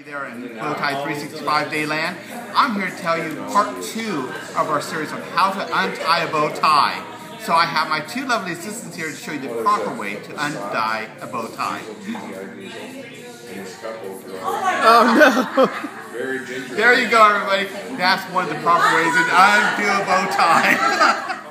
there in Bowtie 365 Day Land. I'm here to tell you part two of our series of how to untie a bow tie. So I have my two lovely assistants here to show you the proper way to untie a bow tie. Oh no! There you go everybody. That's one of the proper ways to undo a bow tie.